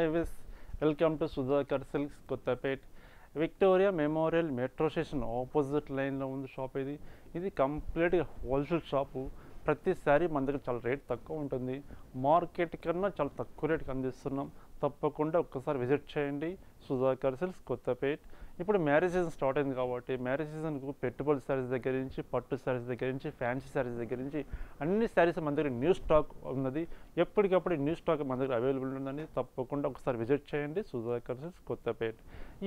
Highways welcome to Sudhakar Silks Kothapet Victoria Memorial metro station opposite లైన్లో ఉంది shop ఇది. ఇది కంప్లీట్గా హోల్సేల్ షాపు ప్రతిసారి మన దగ్గర చాలా రేట్ తక్కువ ఉంటుంది. మార్కెట్ కన్నా చాలా తక్కువ రేట్కి అందిస్తున్నాం. తప్పకుండా ఒక్కసారి విజిట్ చేయండి. సుధాకర్ సిల్క్స్ కొత్తపేట్ ఇప్పుడు మ్యారేజ్ సీజన్ స్టార్ట్ అయింది కాబట్టి మ్యారేజ్ సీజన్కు పెట్టుబడి శారీస్ దగ్గర నుంచి పట్టు శారీస్ దగ్గర నుంచి ఫ్యాన్సీ శారీస్ దగ్గర నుంచి అన్ని శారీస్ మన దగ్గర న్యూ స్టాక్ ఉన్నది. ఎప్పటికప్పుడు న్యూ స్టాక్ మన దగ్గర అవైలబుల్ ఉందని తప్పకుండా ఒకసారి విజిట్ చేయండి. సుధాకర్ సిల్క్స్ కొత్తపేట్.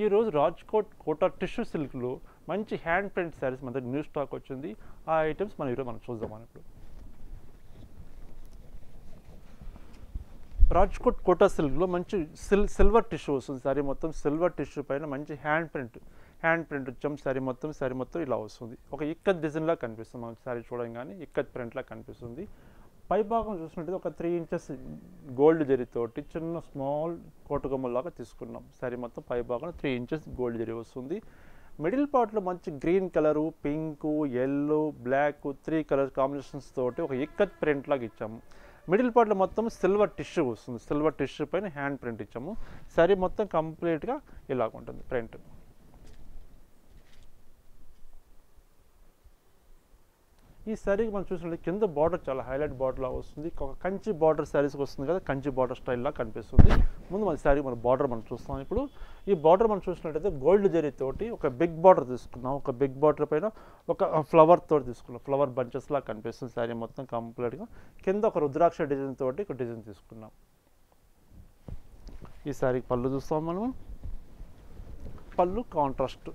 ఈరోజు రాజ్కోట్ కోటా టిష్యూ సిల్క్లో మంచి హ్యాండ్ ప్రింట్ శారీస్ మన దగ్గర న్యూ స్టాక్ వచ్చింది. ఆ ఐటమ్స్ మనం ఈరోజు మనం చూద్దాం ఇప్పుడు రాజ్కోట్ కోటా సిల్క్లో మంచి సిల్ సిల్వర్ టిష్యూ వస్తుంది శారీ మొత్తం సిల్వర్ టిష్యూ పైన మంచి హ్యాండ్ ప్రింట్ హ్యాండ్ ప్రింట్ వచ్చాం శారీ మొత్తం శారీ మొత్తం ఇలా వస్తుంది. ఒక ఇక్కత్ డిజైన్లా కనిపిస్తుంది మనకి శారీ చూడంగానే ఇక్కత్ ప్రింట్లా కనిపిస్తుంది. పైభాగం చూసినట్టు చూసినట్టయితే ఒక త్రీ ఇంచెస్ గోల్డ్ జరీతోటి చిన్న స్మాల్ కోటగొమ్మలాగా తీసుకున్నాం. శారీ మొత్తం పైభాగం త్రీ ఇంచెస్ గోల్డ్ జరీ వస్తుంది. మిడిల్ పార్ట్లో మంచి green colour pink yellow black three colour combinations తోటి ఒక ఇక్కత్ ప్రింట్ లాగా ఇచ్చాము. మిడిల్ పార్ట్లో మొత్తం సిల్వర్ టిష్యూ వస్తుంది. సిల్వర్ టిష్యూ పైన హ్యాండ్ ప్రింట్ ఇచ్చాము. సరే మొత్తం కంప్లీట్గా ఇలాగ ఉంటుంది ప్రింట్. ఈ శారీకి మనం చూసినట్లయితే కింద బార్డర్ చాలా హైలైట్ బార్డర్లా లాగా వస్తుంది. ఒక కంచి బార్డర్ శారీస్కి వస్తుంది కదా కంచి బార్డర్ స్టైల్లా కనిపిస్తుంది. ముందు మన శారీ మన బార్డర్ మనం చూస్తాం ఇప్పుడు. ఈ బార్డర్ మనం చూసినట్టయితే గోల్డ్ జరీ తోటి ఒక బిగ్ బార్డర్ తీసుకున్నాం ఒక బిగ్ బార్డర్ పైన ఒక ఫ్లవర్ తోటి తీసుకున్నాం ఫ్లవర్ బంచెస్ లాగా కనిపిస్తుంది శారీ మొత్తం కంప్లీట్గా కింద ఒక రుద్రాక్ష డిజైన్ తోటి ఒక డిజైన్ తీసుకున్నాం ఈ శారీకి పళ్ళు చూస్తాం మనం. పళ్ళు కాంట్రాస్ట్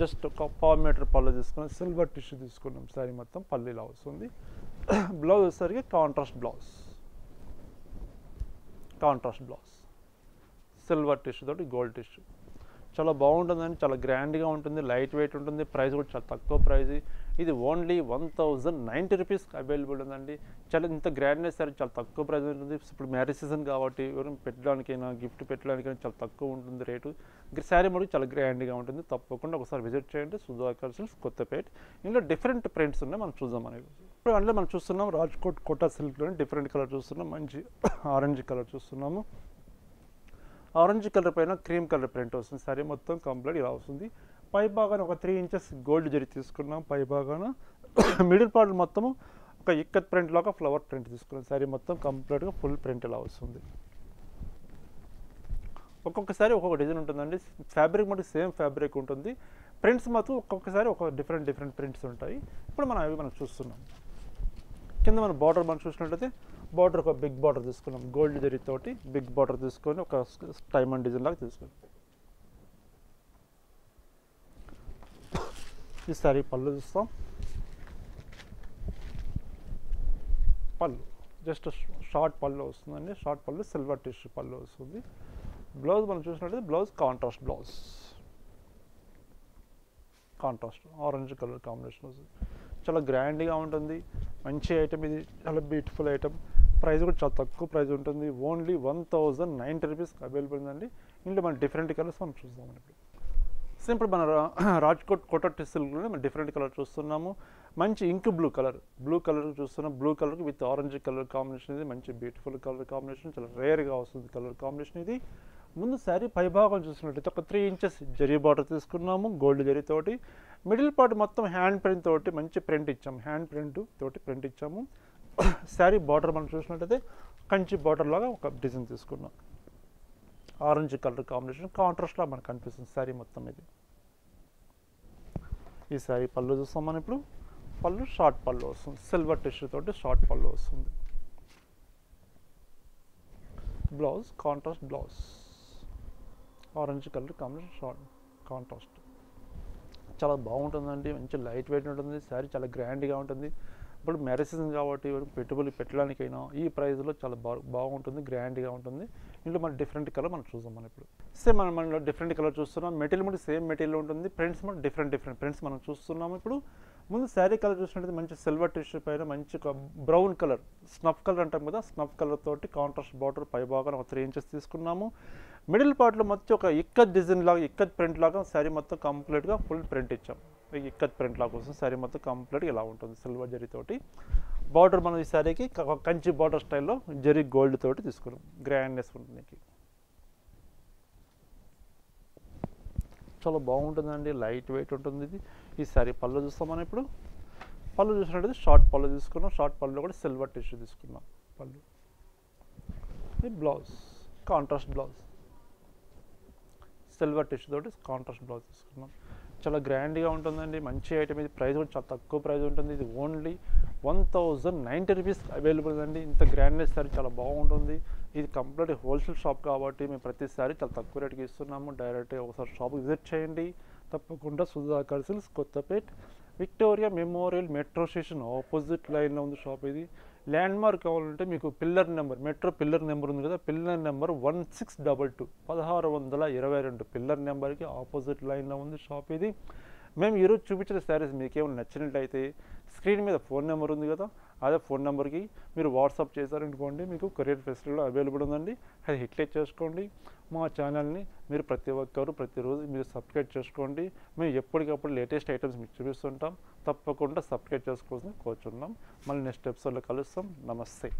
జస్ట్ ఒక పావు మీటర్ పళ్ళు తీసుకున్నాం సిల్వర్ టిష్యూ తీసుకున్నాం శారీ మొత్తం పళ్ళు ఇలా వస్తుంది. బ్లౌజ్ వచ్చేసరికి contrast blouse contrast blouse silver tissue తోటి గోల్డ్ టిష్యూ చాలా బాగుంటుందండి చాలా గ్రాండ్గా ఉంటుంది లైట్ వెయిట్ ఉంటుంది ప్రైస్ కూడా చాలా తక్కువ ప్రైజ్ ఇది only one thousand ninety rupees available ఉందండి. చాలా ఇంత గ్రాండ్నెస్ సరే చాలా తక్కువ ప్రైస్ ఉంటుంది. ఇప్పుడు మ్యారేజ్ సీజన్ కాబట్టి ఎవరైనా పెట్టడానికైనా గిఫ్ట్ పెట్టడానికైనా చాలా తక్కువ ఉంటుంది రేటు. శారీ మటుకు చాలా గ్రాండ్గా ఉంటుంది. తప్పకుండా ఒకసారి విజిట్ చేయండి. సుధాకర్ సిల్క్స్ కొత్తపేట. ఇందులో డిఫరెంట్ ప్రింట్స్ ఉన్నాయి. మనం చూద్దాం అనేది ఇప్పుడు అందులో మనం చూస్తున్నాం రాజ్కోట్ కోటా సిల్క్లోని డిఫరెంట్ కలర్ చూస్తున్నాం. మంచి ఆరెంజ్ కలర్ చూస్తున్నాము. ఆరెంజ్ కలర్ పైన క్రీమ్ కలర్ ప్రింట్ వస్తుంది. సరే మొత్తం కంప్లీట్ ఇలా వస్తుంది. పై భాగాన ఒక త్రీ ఇంచెస్ గోల్డ్ జరి తీసుకున్నాం. పై భాగాన మిడిల్ పార్ట్ మొత్తము ఒక ఇక్కత్ ప్రింట్ లాగా ఫ్లవర్ ప్రింట్ తీసుకున్నాం. సారీ మొత్తం కంప్లీట్గా ఫుల్ ప్రింట్ ఇలా వస్తుంది. ఒక్కొక్కసారి ఒక్కొక్క డిజైన్ ఉంటుందండి. ఫ్యాబ్రిక్ మటుకు సేమ్ ఫ్యాబ్రిక్ ఉంటుంది. ప్రింట్స్ మాత్రం ఒక్కొక్కసారి ఒక డిఫరెంట్ డిఫరెంట్ ప్రింట్స్ ఉంటాయి. ఇప్పుడు మనం అవి మనం చూస్తున్నాం. కింద మనం బార్డర్ మనం చూసినట్టయితే బార్డర్ ఒక బిగ్ బార్డర్ తీసుకున్నాం. గోల్డ్ జరితోటి బిగ్ బార్డర్ తీసుకొని ఒక టైమండ్ డిజైన్ లాగా తీసుకున్నాం. ఈ సారీ పళ్ళు చూస్తాం. పళ్ళు జస్ట్ షార్ట్ పళ్ళు వస్తుందండి. షార్ట్ పళ్ళు సిల్వర్ టిష్యూ పళ్ళు వస్తుంది. బ్లౌజ్ మనం చూసినట్టయితే blouse contrast blouse. Contrast orange colour combination వస్తుంది. చాలా గ్రాండ్గా ఉంటుంది. మంచి ఐటమ్ ఇది. చాలా బ్యూటిఫుల్ ఐటమ్. ప్రైస్ కూడా చాలా తక్కువ ప్రైస్ ఉంటుంది. Only one thousand ninety rupees available ఉందండి. ఇంట్లో మనం డిఫరెంట్ కలర్స్ మనం చూద్దాం ఇప్పుడు. సింపుల్ మన రాజ్కోట్ కోటట్ కూడా మనం డిఫరెంట్ కలర్ చూస్తున్నాము. మంచి ink blue colour blue colour చూస్తున్నాం. Blue colour with orange colour combination ఇది. మంచి బ్యూటిఫుల్ కలర్ కాంబినేషన్ చాలా రేర్గా వస్తుంది కలర్ కాంబినేషన్ ఇది. ముందు శారీ పైభాగం చూసినట్టయితే ఒక త్రీ ఇంచెస్ జరీ బార్డర్ తీసుకున్నాము గోల్డ్ జరీ తోటి. మిడిల్ పార్ట్ మొత్తం హ్యాండ్ ప్రింట్ తోటి మంచి ప్రింట్ ఇచ్చాము. హ్యాండ్ ప్రింట్ తోటి ప్రింట్ ఇచ్చాము. శారీ బార్డర్ మనం చూసినట్టయితే కంచి బార్డర్ లాగా ఒక డిజైన్ తీసుకున్నాం. ఆరెంజ్ కలర్ కాంబినేషన్ కాంట్రాస్ట్లో మనకు కనిపిస్తుంది శారీ మొత్తం ఇది. ఈ శారీ పళ్ళు చూస్తాం మనం ఇప్పుడు. పళ్ళు షార్ట్ పళ్ళు వస్తుంది. సిల్వర్ టిష్యూ తోటి షార్ట్ పళ్ళు వస్తుంది. Blouse contrast blouse. Orange colour combination short contrast. చాలా బాగుంటుందండి. మంచి లైట్ వెయిట్ ఉంటుంది. శారీ చాలా గ్రాండ్గా ఉంటుంది. ఇప్పుడు మ్యారేజ్ సీజన్ కాబట్టి పెట్టుబడి పెట్టడానికైనా ఈ ప్రైస్లో చాలా బా బాగుంటుంది గ్రాండ్గా ఉంటుంది. ఇంట్లో మనం డిఫరెంట్ కలర్ మనం చూద్దాం మనం ఇప్పుడు. సేమ్ మనం మనలో డిఫరెంట్ కలర్ చూస్తున్నాం. మెటీరియల్ కూడా సేమ్ మెటీరియల్ ఉంటుంది. ప్రింట్స్ మనం డిఫరెంట్ డిఫరెంట్ ప్రింట్స్ మనం చూస్తున్నాము ఇప్పుడు. ముందు శారీ కలర్ చూసినట్టు మంచి సిల్వర్ టిష్యూ పైన మంచి ఒక బ్రౌన్ కలర్ స్నఫ్ కలర్ అంటాం కదా స్నఫ్ కలర్ తోటి కాంట్రాస్ట్ బార్డర్ పై భాగం ఒక త్రీ ఇంచెస్ తీసుకున్నాము. మిడిల్ పార్ట్లో మొత్తం ఒక ఇక్కత్ డిజైన్ లాగా ఇక్కత్ ప్రింట్ లాగా శారీ మొత్తం కంప్లీట్గా ఫుల్ ప్రింట్ ఇచ్చాం. ఇక్కత్ ప్రింట్ లాగా వస్తుంది. శారీ మొత్తం కంప్లీట్గా ఇలా ఉంటుంది సిల్వర్ జరీతోటి బార్డర్ మనం ఈ శారీకి కంచి బార్డర్ స్టైల్లో జరీ గోల్డ్ తోటి తీసుకున్నాం. గ్రాండ్నెస్ ఉంటుంది చాలా బాగుంటుందండి. లైట్ వెయిట్ ఉంటుంది ఇది. ఈ శారీ పళ్ళు చూస్తాం మనం ఇప్పుడు. పళ్ళు చూసినట్టు షార్ట్ పళ్ళు తీసుకున్నాం. షార్ట్ పళ్ళులో కూడా సిల్వర్ టిష్యూ తీసుకున్నాం పళ్ళు. ఇది blouse contrast blouse silver tissue తోటి కాంట్రాస్ట్ బ్లౌజ్ తీసుకున్నాం. చాలా గ్రాండ్గా ఉంటుందండి. మంచి ఐటమ్ ఇది. ప్రైస్ కూడా చాలా తక్కువ ప్రైస్ ఉంటుంది. ఇది only one thousand ninety rupees available అండి. ఇంత గ్రాండ్నెస్ సారీ చాలా బాగుంటుంది. ఇది కంప్లీట్ హోల్సేల్ షాప్ కాబట్టి మేము ప్రతిసారి చాలా తక్కువ రేటుకి ఇస్తున్నాము. డైరెక్ట్గా ఒకసారి షాప్ విజిట్ చేయండి. తప్పకుండా Sudhakar silks Kothapet Victoria Memorial metro station opposite లైన్లో ఉంది షాప్ ఇది. ల్యాండ్ మార్క్ కావాలంటే మీకు pillar number metro pillar number ఉంది కదా pillar number one six double two పదహారు వందల ఇరవై రెండు పిల్లర్ నెంబర్కి ఆపోజిట్ లైన్లో ఉంది షాప్ ఇది. మేము ఈరోజు చూపించిన శారీస్ మీకు ఏమైనా నచ్చినట్లయితే స్క్రీన్ మీద ఫోన్ నెంబర్ ఉంది కదా అదే ఫోన్ నెంబర్కి మీరు వాట్సాప్ చేశారనుకోండి మీకు కొరియర్ ఫెసిలిటీ అవైలబుల్ ఉందండి. అది హిట్లెట్ చేసుకోండి. మా ఛానల్ని మీరు ప్రతి ఒక్కరు ప్రతిరోజు మీరు సబ్స్క్రైబ్ చేసుకోండి. మేము ఎప్పటికప్పుడు లేటెస్ట్ ఐటమ్స్ మీకు చూపిస్తుంటాం. తప్పకుండా సబ్స్క్రైబ్ చేసుకోవాల్సింది కోరుచున్నాం. మళ్ళీ నెక్స్ట్ ఎపిసోడ్లో కలుస్తాం. నమస్తే.